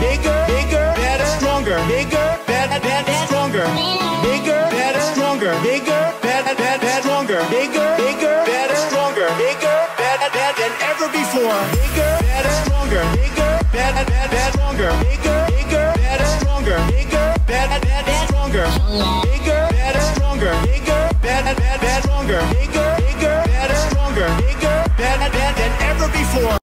bigger, bigger, better, stronger, bigger, better, better, stronger, bigger, better, stronger, bigger, better, better, stronger, bigger, bigger, better, stronger, bigger, better, better than ever before. Bigger, better, stronger, bigger, better, better, stronger, bigger, bigger, better, stronger, bigger, better, better, stronger, bigger, better, stronger, bigger, better, better, stronger, bigger, bigger, better, stronger, bigger.